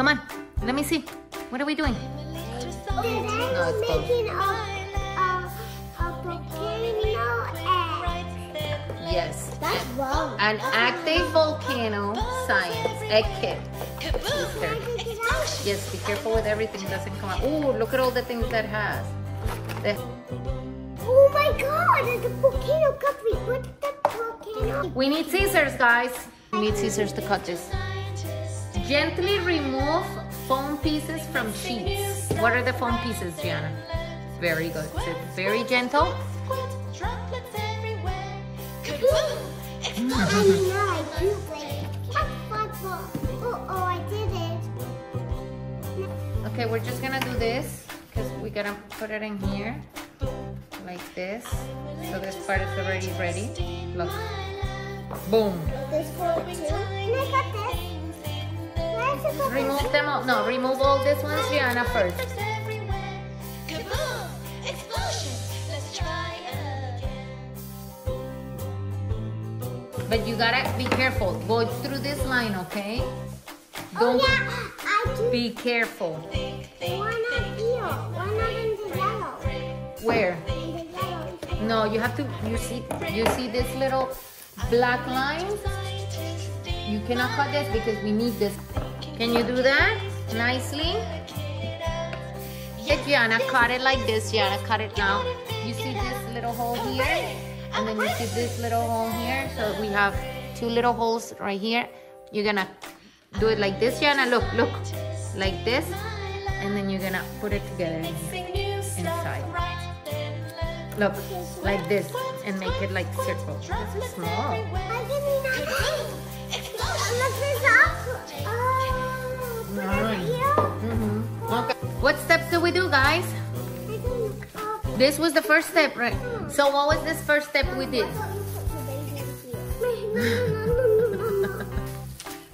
Come on. Let me see. What are we doing? Today No, it's making a, a, a volcano egg. Yes. That's wrong. An active volcano science egg kit. Yes, be careful with everything doesn't come out. Oh, look at all the things that has. The- Oh my god, a volcano cup. We put the volcano. we need scissors, guys. We need scissors to cut this. Gently remove foam pieces from sheets. What are the foam pieces, Gianna? Very good. So very gentle. Okay, we're just gonna do this because we're gonna put it in here like this. So this part is already ready. Look. Boom. This. Where's the volcano? Remove them all. No, remove all this ones, Gianna, first. But you gotta be careful. Go through this line, okay? Oh Don't yeah, I do. be careful. One up here. One up in the yellow. Where? In the yellow. No, you have to. You see, you see this little black line. You cannot cut this because we need this. Can you do that nicely? Hey, Gianna, cut it like this. Gianna, cut it now. You see this little hole here, and then you see this little hole here. So we have two little holes right here. You're gonna do it like this, Gianna. Look, look, like this, and then you're gonna put it together inside. Look, like this, and make it like circle. This is small. I didn't know. Look this up. Put it Nice. here. Mm-hmm. Okay. What steps do we do, guys? Know. This was the first step, right? So what was this first step we did?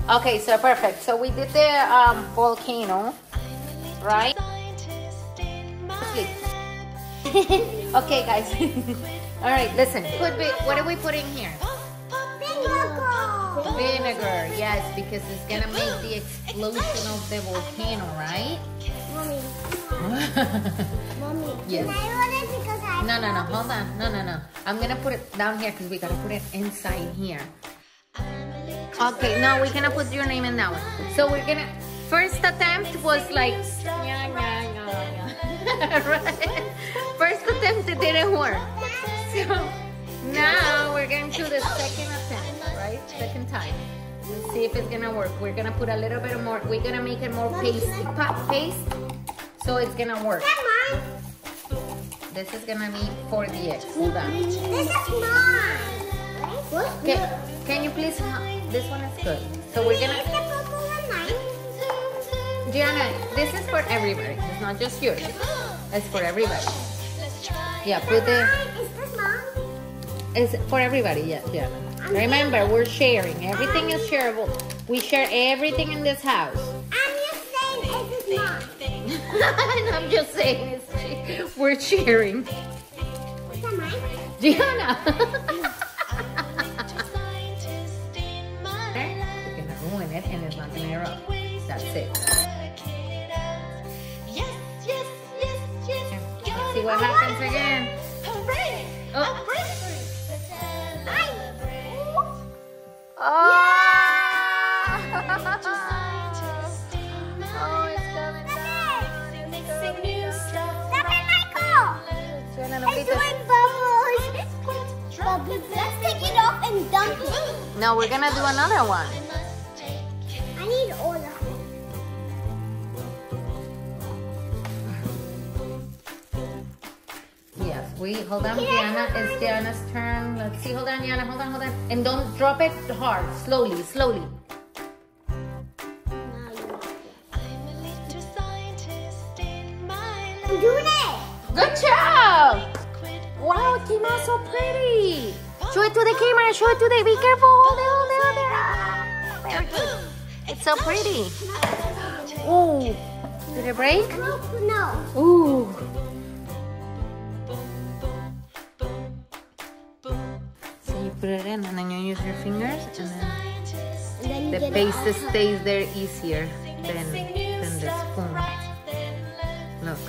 Okay, so perfect. So we did the um, volcano, right? Okay, guys. All right, listen. Put what are we putting here? Vinegar. Yes, because it's gonna make the explosion of the volcano, right? Mommy, mommy, Yes. can I order it because I No, no, no. Hold on. No, no, no. I'm gonna put it down here because we gotta put it inside here. Okay, no, we cannot put your name in that one. So we're gonna. First attempt was like. Yeah, yeah, yeah, right? First attempt it didn't work. So now we're going Second time. Let's see if it's gonna work. We're gonna put a little bit more. We're gonna make it more pasty, pop paste, so it's gonna work. mine. This is gonna be 4DX. Hold on. This is mine. What? Okay, can you please? This one is good. So we're gonna, the purple one mine? Gianna. This is for everybody. It's not just yours. It's for everybody. Yeah, put the. Is this mine? It's for everybody. Yes, yeah. Remember, we're sharing. Everything is shareable. We share everything in this house. I'm just saying, is this mine? I'm just saying, it's, we're sharing. That mine? Gianna. You're ruin it, and it's not gonna erupt. That's it. See what happens and dump it. No, we're gonna do another one. I need all of it. Yes, we hold on, Diana. It's Diana's turn. Let's see. Hold on, Diana. Hold on, hold on. And don't drop it hard. Slowly, slowly. I'm doing it. Good job! Wow, it came out so pretty. Show it to the camera. Show it to the. Be careful. Hold it, hold it, hold it. Ah. It's so pretty. Ooh. Did it break? No, no. Ooh. So you put it in and then you use your fingers and then the paste stays there easier. than, than the spoon. Look.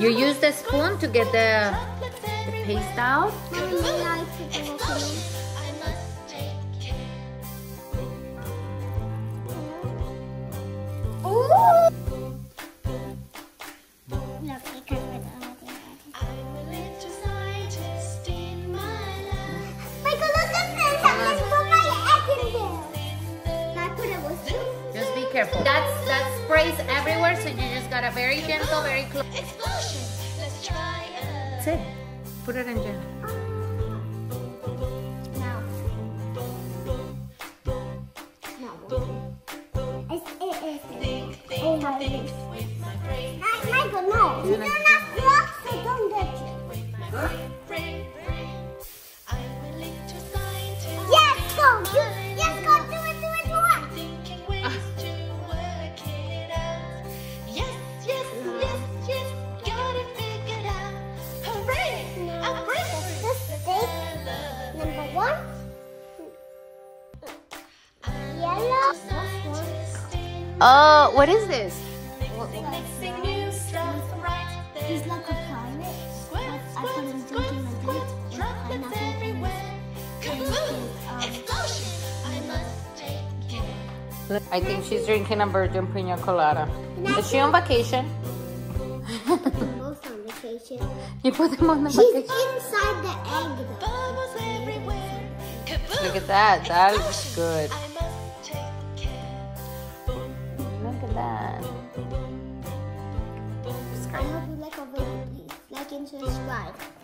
You use the spoon to get the, the paste out. Mommy, may I put the watermelon? Ooh! Look, I can put Michael, look at this! I'm gonna put my egg in there. Can I put a whistle? Just be careful. That's that sprays everywhere, so you just gotta very gentle, very close. Explosion. Let's try it. That's it. Put it in there. No. No. It's, it is. Oh my goodness. Oh, what is this? He's like a pirate. I, um, I put him drinking a drink with pineapple I think she's drinking a virgin pina colada. Is she on vacation? Both on vacation. You put them on the She's vacation. inside the egg though. Look at that. That is good. Subscribe.